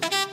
Bye.